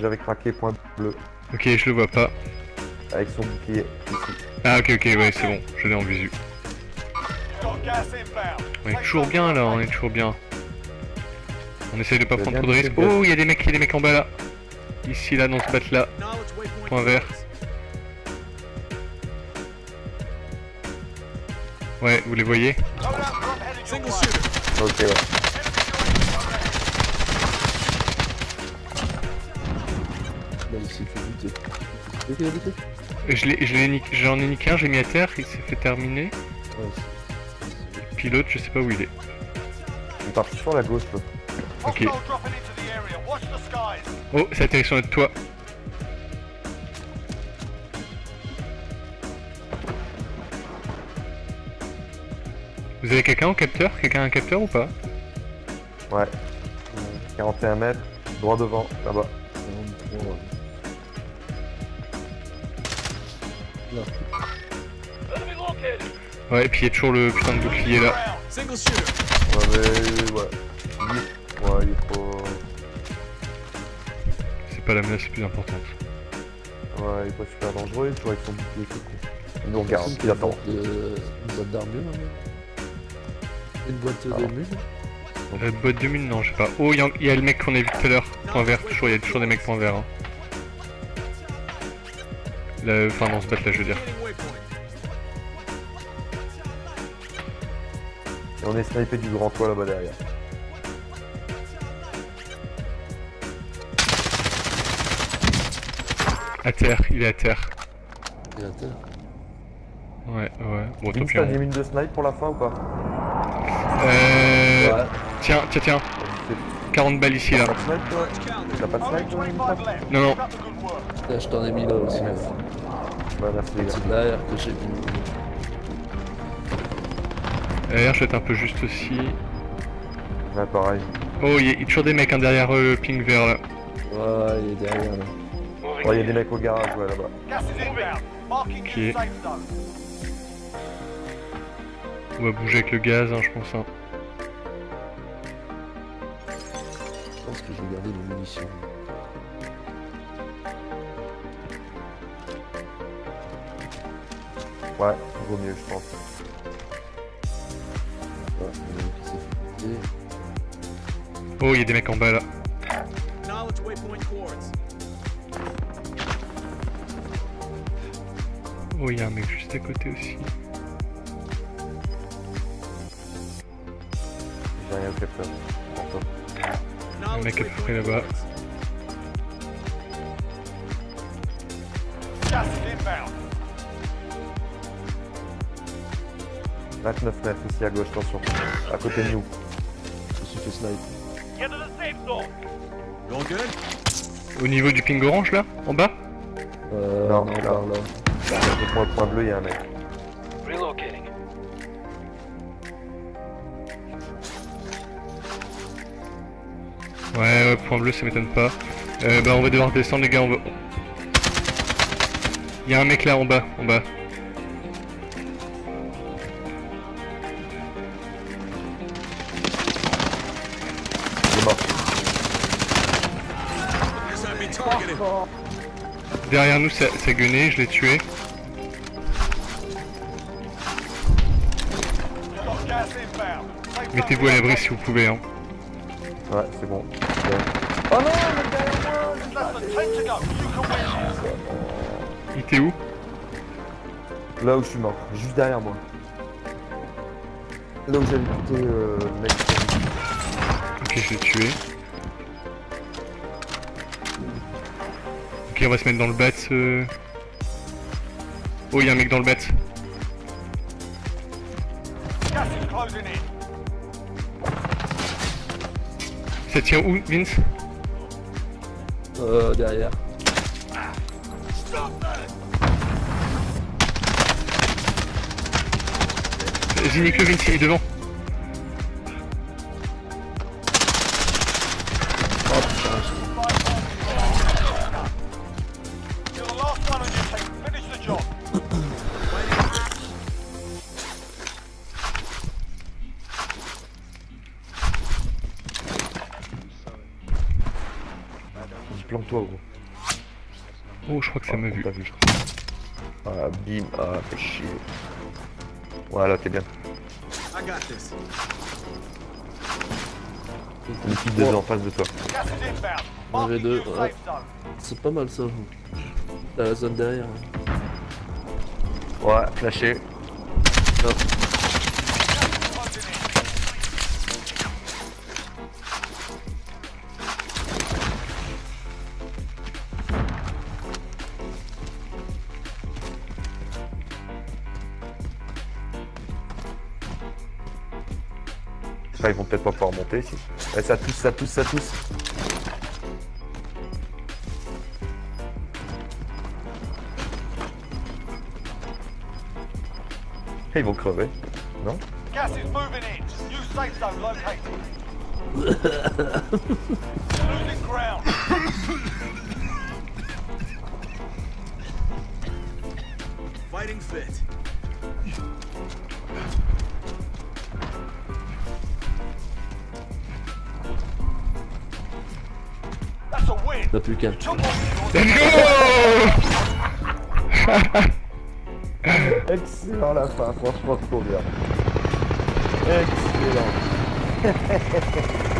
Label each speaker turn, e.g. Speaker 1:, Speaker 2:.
Speaker 1: J'avais craqué point bleu
Speaker 2: Ok, je le vois pas.
Speaker 1: avec son bouclier ici.
Speaker 2: Ah ok ok ouais c'est bon, je l'ai en visu. On est toujours bien là, on est toujours bien. On essaye de pas prendre trop de risques. Oh, il y a des mecs, il y a des mecs en bas là. Ici là dans ce bat là. Point vert. Ouais, vous les voyez?
Speaker 1: Ok, ouais.
Speaker 2: Je l'ai niqué- j'en ai niqué un, j'ai mis à terre, il s'est fait terminer.
Speaker 3: Ouais,
Speaker 2: Puis l'autre, je sais pas où il est.
Speaker 1: Il est parti sur la gauche, là.
Speaker 2: Ok. Oh, ça atterrit sur notre toit. Vous avez quelqu'un au capteur? Quelqu'un a un capteur ou pas?
Speaker 1: Ouais. 41 mètres, droit devant, là-bas.
Speaker 3: 43, ouais.
Speaker 2: Et puis il y a toujours le putain de bouclier là.
Speaker 1: Ouais, mais... Ouais. Ouais, il est trop...
Speaker 2: C'est pas la menace la plus importante.
Speaker 1: Ouais, il est pas super dangereux, il est toujours avec son bouclier, c'est con. Il nous regarde,
Speaker 3: Personne qui
Speaker 1: il attend.
Speaker 3: de- Une boîte d'armure, là, Une boîte
Speaker 1: Ah.
Speaker 3: de mules
Speaker 2: Euh, boîte de mine, non, je sais pas. Oh, il y, a- il y a le mec qu'on a vu tout à l'heure. Point vert, toujours, il y a toujours des mecs point vert. Hein. Là, Enfin, dans ce bat là, je veux dire.
Speaker 1: Et on est snipé du grand toit là-bas derrière.
Speaker 2: À terre, il est à terre.
Speaker 3: et à terre.
Speaker 2: Ouais, ouais. Bon, tant pis.
Speaker 1: t'as
Speaker 2: on-
Speaker 1: des mines de snipe pour la fin ou pas?
Speaker 2: Euh...
Speaker 3: Ouais.
Speaker 2: Tiens, tiens, tiens.
Speaker 1: C'est
Speaker 2: 40 balles ici là.
Speaker 1: T'as pas de snipe toi
Speaker 2: Non, non.
Speaker 3: Là, je t'en ai mis là aussi.
Speaker 1: Merci. Ouais, merci les gars.
Speaker 3: C'est de l'air que j'ai vu.
Speaker 2: Derrière, je vais être un peu juste aussi.
Speaker 1: Ouais, pareil.
Speaker 2: Oh, il y, y a toujours des mecs hein, derrière euh, le ping vert là.
Speaker 3: Ouais, il est derrière là.
Speaker 1: Oh, il y a des mecs au garage, ouais, là-bas.
Speaker 2: Ok. On va bouger avec le gaz, hein, je pense. Hein.
Speaker 3: Pense que je vais garder les munitions.
Speaker 1: Ouais, vaut mieux, je pense.
Speaker 3: Fait.
Speaker 2: Oh, il y a des mecs en bas là. Oh, il y a un mec juste à côté aussi.
Speaker 1: J'ai rien au capteur.
Speaker 2: Un mec à peu près là-bas.
Speaker 1: « 29 mètres ici à gauche, attention. À côté de nous.
Speaker 3: Je me suis fait snipe.
Speaker 2: Au niveau du ping orange là, en bas?
Speaker 3: Euh,
Speaker 1: Non,
Speaker 3: non,
Speaker 1: là.
Speaker 3: là.
Speaker 1: Avec moi, point bleu, il y a un mec.
Speaker 2: Ouais, ouais, point bleu, ça m'étonne pas. Euh, bah, on va devoir descendre, les gars, on va. Il y a un mec là en bas, en bas.
Speaker 1: Il est mort.
Speaker 2: Derrière nous, ça, ça je l'ai tué. Mettez-vous à l'abri si vous pouvez. Hein.
Speaker 1: Ouais, c'est bon. Oh non, le mec derrière moi
Speaker 2: Il était où
Speaker 1: Là où je suis mort, juste derrière moi. Là où j'avais buté euh, le mec.
Speaker 2: Ok, je l'ai tué. Ok, on va se mettre dans le bat. euh. Oh, il y a un mec dans le bat. Ça tire où, Vince
Speaker 3: Euh, derrière.
Speaker 2: Nique le Vince, il est devant.
Speaker 1: Planque-toi, gros.
Speaker 2: Oh, je crois que ça m'a vu.
Speaker 1: vu, je crois. Ah, bim, ah, fais chier. Voilà, t'es bien.
Speaker 4: I got this.
Speaker 1: Une petite deux en face de toi.
Speaker 3: Un V2,
Speaker 5: new
Speaker 3: ouais.
Speaker 5: safe zone.
Speaker 3: C'est pas mal ça. T'as la zone derrière.
Speaker 1: Ouais, flashé. Hop. Ça, ils vont peut-être pas pouvoir monter ici. Ouais, ça tousse, ça tousse, ça tousse. Eh, Ils vont crever. Non?
Speaker 5: Gas is moving in. New safe zone located. Losing ground.
Speaker 4: Fighting fit.
Speaker 3: T'as plus qu'un.
Speaker 1: Excellent la fin, franchement trop bien. Excellent.